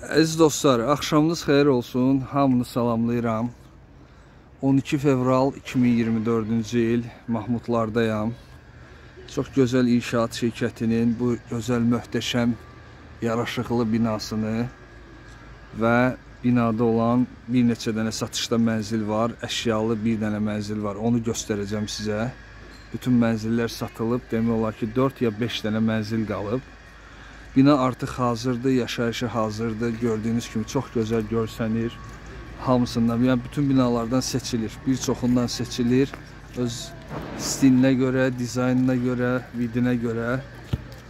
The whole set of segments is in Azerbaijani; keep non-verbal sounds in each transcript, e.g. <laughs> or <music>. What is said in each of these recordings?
Əziz dostlar, axşamınız xeyir olsun. Hamını salamlayıram. 12 fevral 2024-cü il Mahmudlardayam. Çox gözəl inşaat şirkətinin bu gözəl, möhtəşəm, yaraşıqlı binasını və binada olan bir neçə dənə satışda mənzil var, əşyalı bir dənə mənzil var. Onu göstərəcəm sizə. Bütün mənzillər satılıb, demək olar ki, 4 ya 5 dənə mənzil qalıb. Bina artıq hazırdır, yaşayışa hazırdır. Gördüyünüz kimi çox gözəl görsənir. Hamısından, yəni bütün binalardan seçilir. Bir çoxundan seçilir. Öz stilinə görə, dizaynına görə, vidinə görə.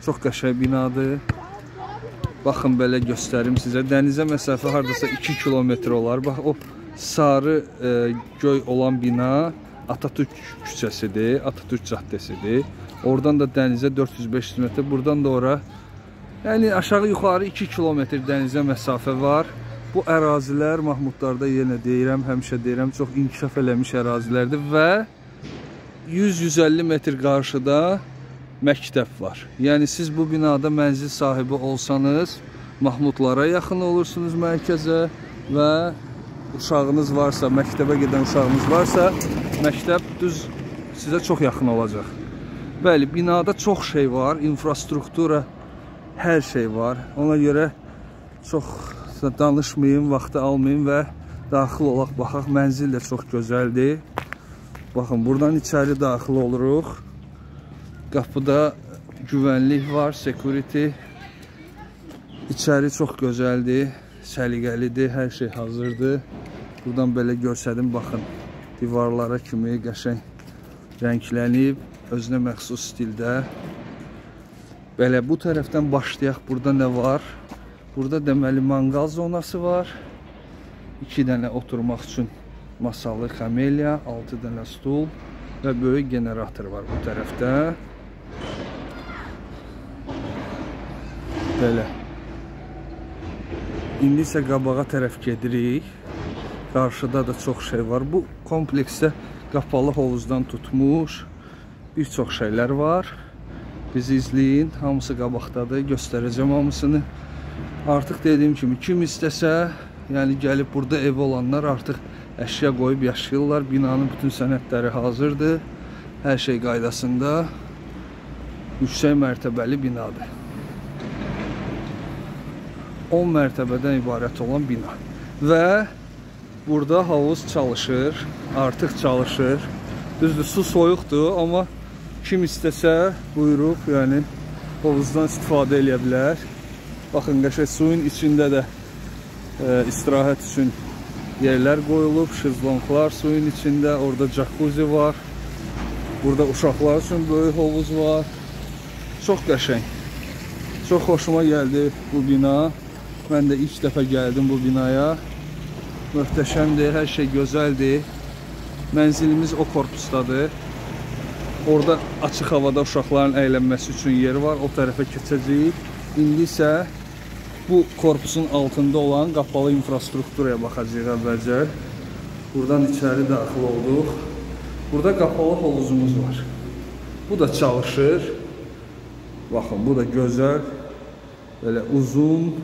Çox qəşəng binadır. Baxın belə göstərim sizə. Dənizə məsafə hardasa 2 kilometr olar. Bax o sarı e, göy olan bina Atatürk küçəsidir, Atatürk caddəsidir. Oradan da dənizə 400-500 metr, buradan da ora Yəni aşağı yuxarı 2 kilometr dənizə məsafə var. Bu ərazilər Mahmudlarda yenə deyirəm, həmişə deyirəm, çox inkişaf eləmiş ərazilərdir və 100-150 metr qarşıda məktəb var. Yəni siz bu binada mənzil sahibi olsanız, Mahmudlara yaxın olursunuz mərkəzə və uşağınız varsa, məktəbə gedən uşağınız varsa, məktəb düz sizə çox yaxın olacaq. Bəli, binada çox şey var, infrastruktura hər şey var. Ona görə çox danışmayım, vaxtı almayım və daxil olaq, baxaq. Mənzil də çox gözəldir. Baxın, buradan içəri daxil oluruq. Qapıda güvənlik var, security. İçəri çox gözəldir, səliqəlidir, hər şey hazırdır. Buradan belə görsədim, baxın. Divarlara kimi qəşəng rənglənib, özünə məxsus stildə. Belə bu tərəfdən başlayaq. Burada nə var? Burada deməli manqal zonası var. 2 dənə oturmaq üçün masalı kamelya, 6 dənə stul və böyük generator var bu tərəfdə. Belə. İndi isə qabağa tərəf gedirik. Qarşıda da çox şey var. Bu kompleksdə qapalı hovuzdan tutmuş bir çox şeylər var. Bizi izləyin. Hamısı qabaqdadır. Göstərəcəm hamısını. Artıq dediyim kimi kim istəsə, yəni gəlib burada ev olanlar artıq əşya qoyub yaşayırlar. Binanın bütün sənədləri hazırdır. Hər şey qaydasında. Yüksək mərtəbəli binadır. 10 mərtəbədən ibarət olan bina. Və burada havuz çalışır. Artıq çalışır. Düzdür, su soyuqdur, amma Kim istəsə buyurub, yəni hovuzdan istifadə eləyə bilər. Baxın, qəşəng suyun içində də e, istirahət üçün yerlər qoyulub, şezlonglar suyun içində, orada jacuzzi var. Burada uşaqlar üçün böyük hovuz var. Çox qəşəng. Çox xoşuma gəldi bu bina. Mən də ilk dəfə gəldim bu binaya. Möhtəşəmdir, hər şey gözəldir. Mənzilimiz o korpusdadır. Orada açıq havada uşaqların əylənməsi üçün yer var. O tərəfə keçəcəyik. İndi isə bu korpusun altında olan qapalı infrastrukturaya baxacağıq əvvəlcə. Buradan içəri daxil olduq. Burada qapalı hovuzumuz var. Bu da çalışır. Baxın, bu da gözəl. Belə uzun,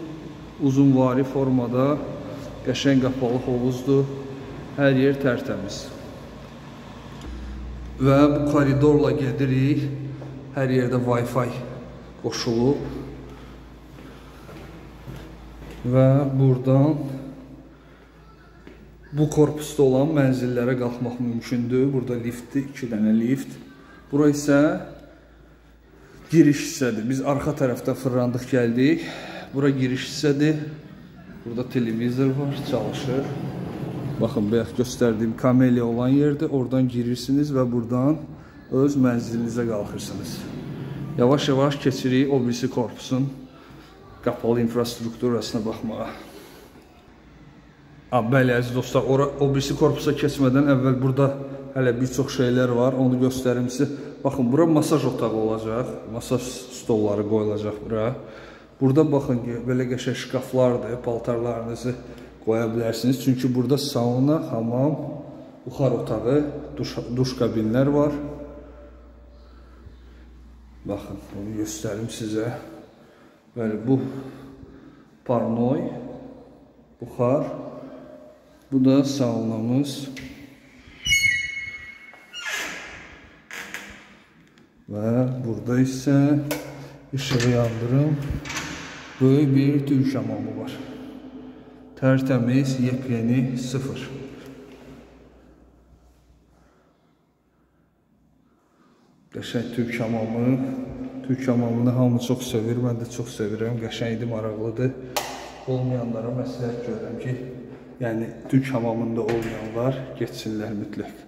uzunvari formada qəşəng qapalı hovuzdur. Hər yer tərtəmiz və bu koridorla gedirik. Hər yerdə Wi-Fi qoşulub. Və buradan bu korpusda olan mənzillərə qalxmaq mümkündür. Burada liftdir, 2 dənə lift. Bura isə giriş hissədir. Biz arxa tərəfdə fırlandıq gəldik. Bura giriş hissədir. Burada televizor var, çalışır. Baxın, bayaq göstərdiyim kamelya olan yerdir. Oradan girirsiniz və buradan öz mənzilinizə qalxırsınız. Yavaş-yavaş keçirik o birisi korpusun qapalı infrastrukturasına baxmağa. A, bəli, əziz dostlar, ora, o birisi korpusa keçmədən əvvəl burada hələ bir çox şeylər var. Onu göstərim sizə. Baxın, bura masaj otağı olacaq. Masaj stolları qoyulacaq bura. Burada baxın, belə qəşəng şkaflardır, paltarlarınızı qoya bilərsiniz. Çünki burada sauna, hamam, buxar otağı, duş, duş kabinlər var. Baxın, onu göstərim sizə. Bəli, bu parnoy, buxar. Bu da saunamız. Və burada isə işığı yandırım. Böyük bir türk hamamı var. Tərtəmiz, yepyeni, sıfır. Qəşəng türk hamamı. Türk hamamını hamı çox sevir, mən də çox sevirəm. Qəşəngdir, maraqlıdır. Olmayanlara məsləhət görürəm ki, yəni türk hamamında olmayanlar getsinlər mütləq.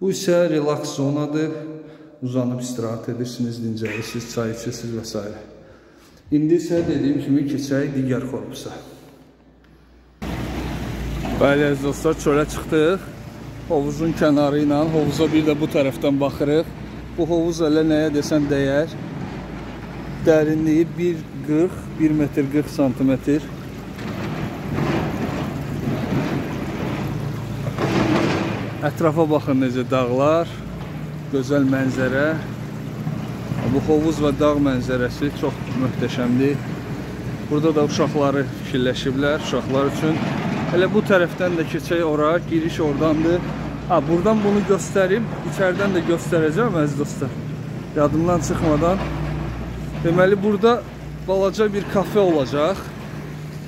Bu isə relaks zonadır. Uzanıb istirahət edirsiniz, dincəlirsiniz, çay içirsiniz və s. İndi isə dediyim kimi keçək digər korpusa. Bəli, əziz dostlar, çölə çıxdıq. Hovuzun kənarı ilə, hovuza bir də bu tərəfdən baxırıq. Bu hovuz elə nəyə desən dəyər. Dərinliyi 1.40, 1 metr 40 santimetr. Ətrafa baxın necə dağlar, gözəl mənzərə. Bu hovuz və dağ mənzərəsi çox möhtəşəmdir. Burada da uşaqları fikirləşiblər, uşaqlar üçün. Elə bu tərəfdən də keçək ora, giriş oradandır. Ha, buradan bunu göstərib, içərdən də göstərəcəm əziz dostlar. Yadımdan çıxmadan. Deməli, burada balaca bir kafe olacaq.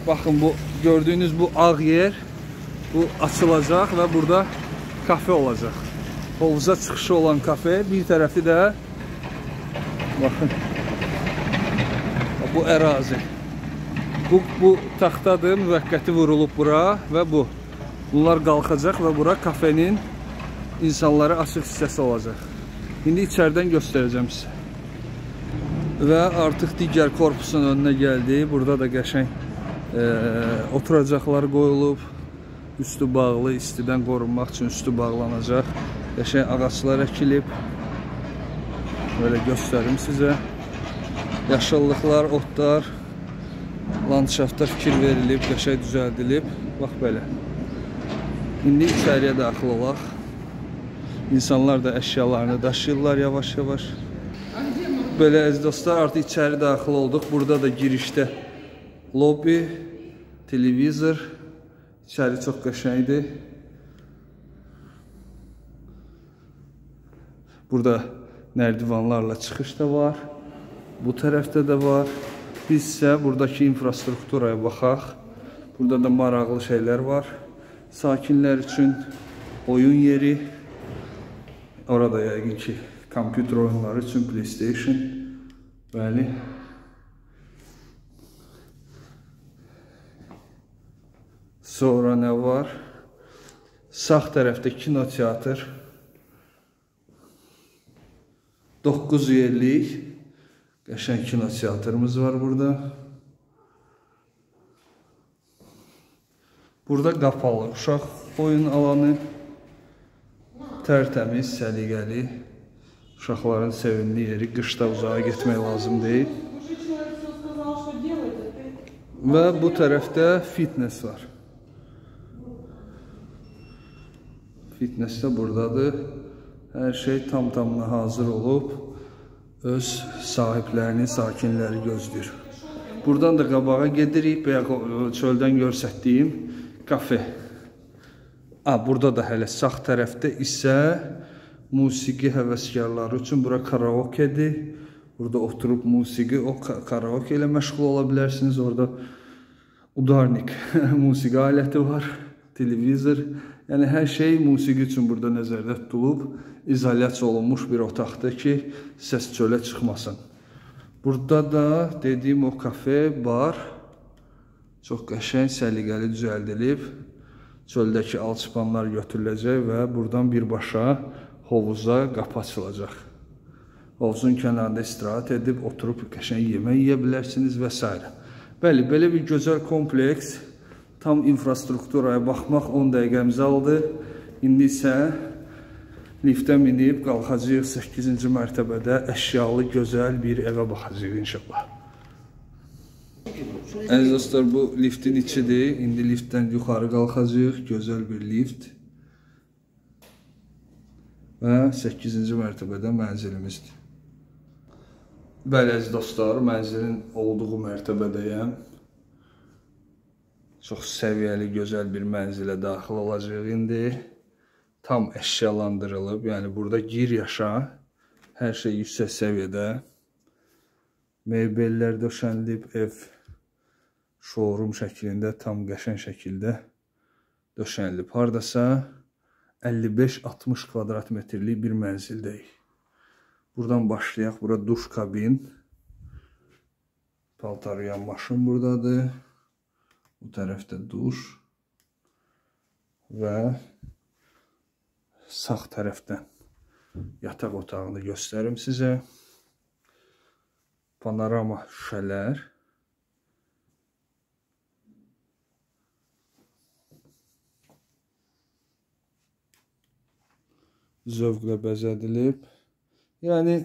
Baxın, bu gördüyünüz bu ağ yer, bu açılacaq və burada kafe olacaq. Hovuza çıxışı olan kafe, bir tərəfi də Baxın. Bu ərazi. Bu, bu taxtadır, müvəqqəti vurulub bura və bu. Bunlar qalxacaq və bura kafenin insanlara açıq hissəsi olacaq. İndi içərdən göstərəcəm sizə. Və artıq digər korpusun önünə gəldi. Burada da qəşəng e, oturacaqlar qoyulub. Üstü bağlı, istidən qorunmaq üçün üstü bağlanacaq. Qəşəng ağaclar əkilib. Böyle göstərim sizə. Yaşıllıqlar, otlar, landşaftda fikir verilib, qəşəng düzəldilib. Bax belə. İndi içəriyə daxil olaq. İnsanlar da əşyalarını daşıyırlar yavaş-yavaş. Belə əziz dostlar, artıq içəri daxil olduq. Burada da girişdə lobby, televizor. İçəri çox qəşəngdir. Burada nərdivanlarla çıxış da var. Bu tərəfdə də var. Biz isə buradakı infrastrukturaya baxaq. Burada da maraqlı şeylər var. Sakinlər üçün oyun yeri. Orada yəqin ki, kompüter oyunları üçün PlayStation. Bəli. Sonra nə var? Sağ tərəfdə kinoteatr. 9 yerlik qəşəng kinoteatrımız var burada. Burada qapalı uşaq oyun alanı tərtəmiz, səliqəli uşaqların sevimli yeri. Qışda uzağa getmək lazım deyil. Və bu tərəfdə fitness var. Fitness də buradadır. Hər şey tam-tamına hazır olub, öz sahiblərini, sakinləri gözləyir. Buradan da qabağa gedirik, çöldən görsətdiyim kafe. A, burada da hələ sağ tərəfdə isə musiqi həvəskarları üçün bura karaokedir. Burada oturub musiqi, o karaoke ilə məşğul ola bilərsiniz. Orada udarnik <laughs> musiqi aləti var, televizor. Yəni hər şey musiqi üçün burada nəzərdə tutulub izolyasiya olunmuş bir otaqdır ki, səs çölə çıxmasın. Burada da dediyim o kafe, bar çox qəşəng, səliqəli düzəldilib. Çöldəki alçıpanlar götürüləcək və buradan birbaşa hovuza qapı açılacaq. Hovuzun kənarında istirahət edib, oturub qəşəng yemək yeyə bilərsiniz və s. Bəli, belə bir gözəl kompleks, tam infrastrukturaya baxmaq 10 dəqiqəmizi aldı. İndi isə Liftə minib qalxacağıq 8-ci mərtəbədə əşyalı gözəl bir evə baxacağıq inşallah. Əziz dostlar, bu liftin içidir. İndi liftdən yuxarı qalxacağıq. Gözəl bir lift. Və 8-ci mərtəbədə mənzilimizdir. Bəli, əziz dostlar, mənzilin olduğu mərtəbədəyəm. Çox səviyyəli, gözəl bir mənzilə daxil olacaq indi. Tam əşyalandırılıb, yəni burada gir yaşa. Hər şey yüksək səviyyədə. Mebellər döşənilib, ev showroom şəklində, tam qəşəng şəkildə döşənilib. Hardasa 55-60 kvadrat metrlik bir mənzildəyik. Buradan başlayaq. Bura duş kabin. Paltar yuyan maşın buradadır. Bu tərəfdə duş. Və sağ tərəfdən yataq otağını göstərim sizə. Panorama şüşələr. Zövqlə bəzədilib. Yəni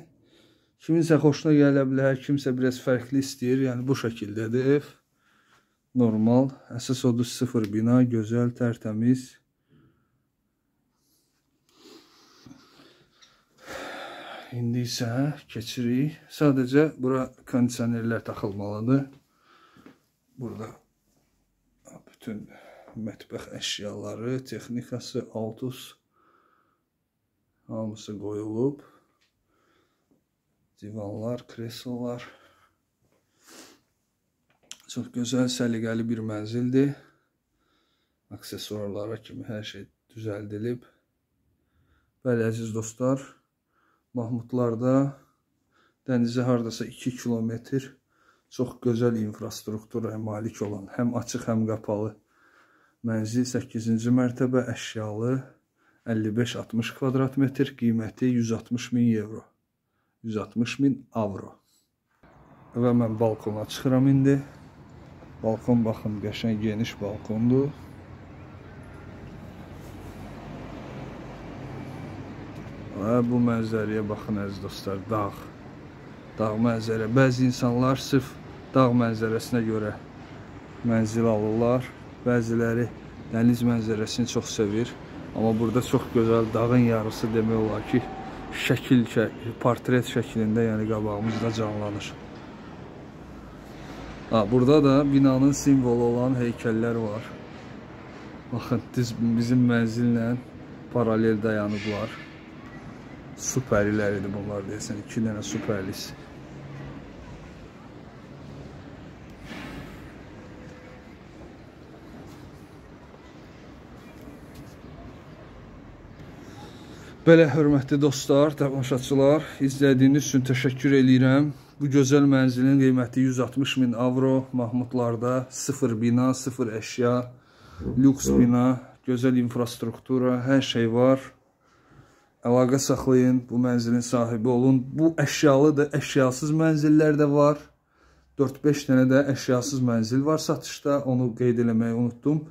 kiminsə xoşuna gələ bilər, kimsə biraz fərqli istəyir. Yəni bu şəkildədir ev. Normal, əsas odur sıfır bina, gözəl, tərtəmiz. İndi isə keçirik. Sadəcə bura kondisionerlər taxılmalıdır. Burada bütün mətbəx əşyaları, texnikası, altus hamısı qoyulub divanlar, kreslolar. Çox gözəl, səliqəli bir mənzildir. Aksesuarlara kimi hər şey düzəldilib. Bəli, əziz dostlar, Mahmudlarda dənizə hardasa 2 kilometr çox gözəl infrastrukturaya malik olan, həm açıq, həm qapalı mənzil 8-ci mərtəbə əşyalı 55-60 kvadrat metr, qiyməti 160 min evro. 160 min avro. Və mən balkona çıxıram indi. Balkon baxın, qəşəng geniş balkondur. Və bu mənzərəyə baxın əziz dostlar, dağ. Dağ mənzərə. Bəzi insanlar sırf dağ mənzərəsinə görə mənzil alırlar. Bəziləri dəniz mənzərəsini çox sevir. Amma burada çox gözəl dağın yarısı demək olar ki, şəkil, portret şəklində, yəni qabağımızda canlanır. Ha, burada da binanın simvolu olan heykəllər var. Baxın, düz bizim mənzillə paralel dayanıblar. Süpərliləridir bunlar deyəsən, iki dənə süpərlisi. Belə hörmətli dostlar, tamaşaçılar, izlədiyiniz üçün təşəkkür eləyirəm. Bu gözəl mənzilin qiyməti 160 min avro. Mahmudlarda sıfır bina, sıfır əşya, lüks bina, gözəl infrastruktura, hər şey var. Əlaqə saxlayın, bu mənzilin sahibi olun. Bu əşyalıdır, əşyasız mənzillər də var. 4-5 dənə də əşyasız mənzil var satışda, onu qeyd eləməyi unutdum.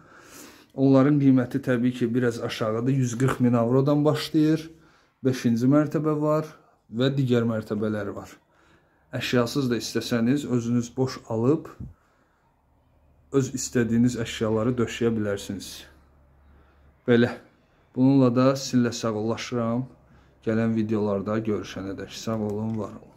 Onların qiyməti təbii ki, biraz aşağıdır. 140 min avrodan başlayır. 5-ci mərtəbə var və digər mərtəbələri var. Əşyasız da istəsəniz, özünüz boş alıb, öz istədiyiniz əşyaları döşəyə bilərsiniz. Belə. Bununla da sizinlə sağollaşıram. Gələn videolarda görüşənədək. Sağ olun, var olun.